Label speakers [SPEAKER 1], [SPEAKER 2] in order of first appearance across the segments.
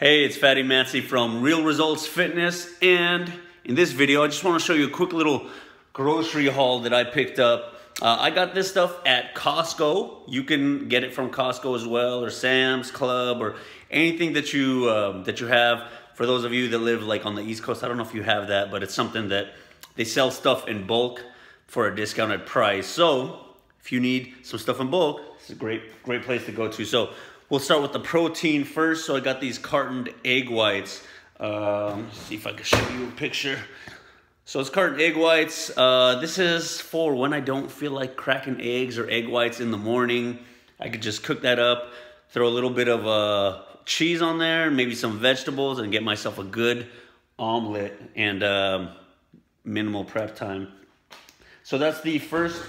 [SPEAKER 1] Hey, it's Fady Mansi from Real Results Fitness, and in this video, I just want to show you a quick little grocery haul that I picked up. Uh, I got this stuff at Costco. You can get it from Costco as well, or Sam's Club, or anything that you um, that you have. For those of you that live like on the East Coast, I don't know if you have that, but it's something that they sell stuff in bulk for a discounted price. So if you need some stuff in bulk, it's a great great place to go to. So We'll start with the protein first. So I got these cartoned egg whites. Um, see if I can show you a picture. So it's carton egg whites. Uh, this is for when I don't feel like cracking eggs or egg whites in the morning. I could just cook that up, throw a little bit of uh, cheese on there, maybe some vegetables, and get myself a good omelet and um, minimal prep time. So that's the first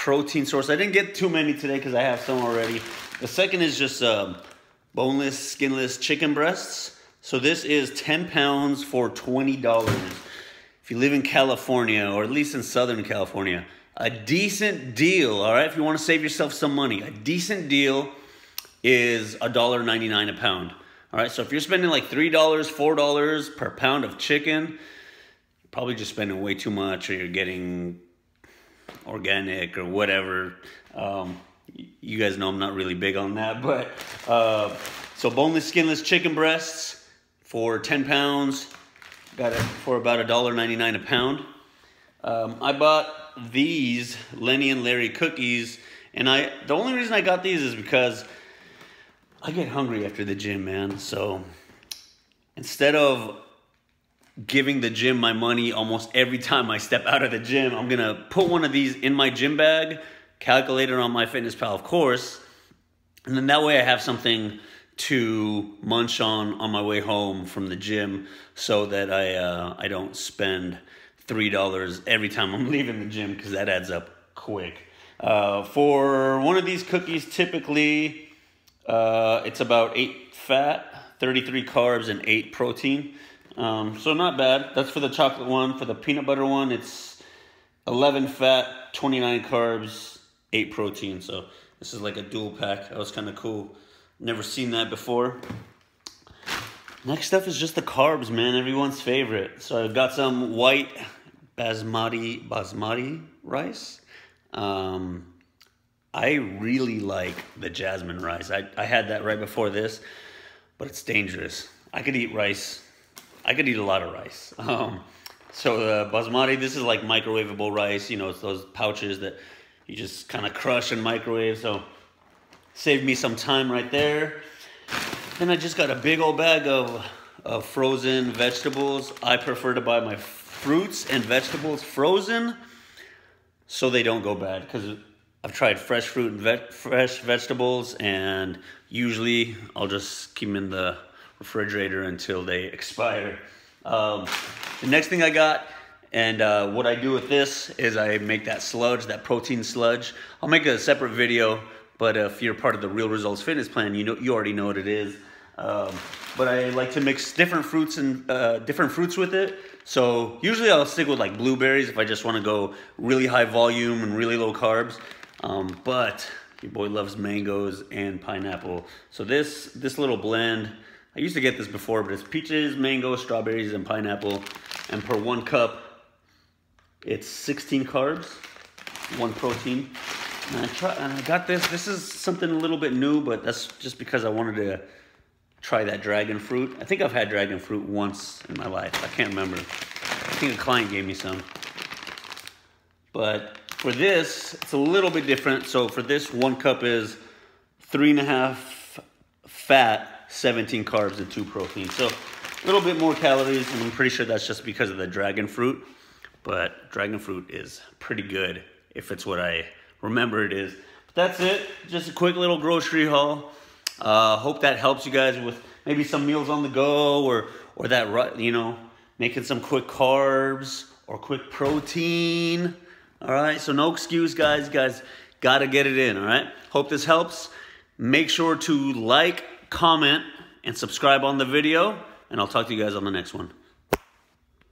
[SPEAKER 1] protein source. I didn't get too many today because I have some already. The second is just um, boneless, skinless chicken breasts. So this is 10 pounds for $20. If you live in California, or at least in Southern California, a decent deal, all right? If you want to save yourself some money, a decent deal is $1.99 a pound. All right, so if you're spending like $3, $4 per pound of chicken, you're probably just spending way too much or you're getting organic or whatever. Um, you guys know I'm not really big on that, but uh, so boneless, skinless chicken breasts for 10 pounds. Got it for about $1.99 a pound. Um, I bought these Lenny and Larry cookies, and I the only reason I got these is because I get hungry after the gym, man. So instead of giving the gym my money almost every time I step out of the gym, I'm gonna put one of these in my gym bag calculator on my fitness pal, of course, and then that way I have something to munch on on my way home from the gym so that I uh, I don't spend three dollars every time I'm leaving the gym because that adds up quick. Uh, for one of these cookies, typically uh, it's about eight fat, 33 carbs, and eight protein. Um, so not bad. That's for the chocolate one. For the peanut butter one, it's 11 fat, 29 carbs, eight protein. So this is like a dual pack. That was kind of cool. Never seen that before. Next up is just the carbs, man. Everyone's favorite. So I've got some white basmati basmati rice. Um, I really like the jasmine rice. I, I had that right before this, but it's dangerous. I could eat rice. I could eat a lot of rice. Um, so the basmati, this is like microwavable rice. You know, it's those pouches that you just kind of crush and microwave. So saved me some time right there. Then I just got a big old bag of, of frozen vegetables. I prefer to buy my fruits and vegetables frozen so they don't go bad because I've tried fresh fruit and ve fresh vegetables and usually I'll just keep them in the refrigerator until they expire. Um, the next thing I got and uh, what I do with this is I make that sludge, that protein sludge. I'll make a separate video, but if you're part of the Real Results Fitness Plan, you know you already know what it is. Um, but I like to mix different fruits and uh, different fruits with it. So usually I'll stick with like blueberries if I just want to go really high volume and really low carbs. Um, but your boy loves mangoes and pineapple. So this this little blend, I used to get this before, but it's peaches, mango, strawberries, and pineapple. And per one cup, it's 16 carbs, one protein. And I, try, and I got this. This is something a little bit new, but that's just because I wanted to try that dragon fruit. I think I've had dragon fruit once in my life. I can't remember. I think a client gave me some. But for this, it's a little bit different. So for this, one cup is three and a half fat, 17 carbs, and two protein. So a little bit more calories, and I'm pretty sure that's just because of the dragon fruit but dragon fruit is pretty good if it's what I remember it is. But that's it, just a quick little grocery haul. Uh, hope that helps you guys with maybe some meals on the go or, or that, you know, making some quick carbs or quick protein. All right, so no excuse, guys. You guys got to get it in, all right? Hope this helps. Make sure to like, comment, and subscribe on the video, and I'll talk to you guys on the next one.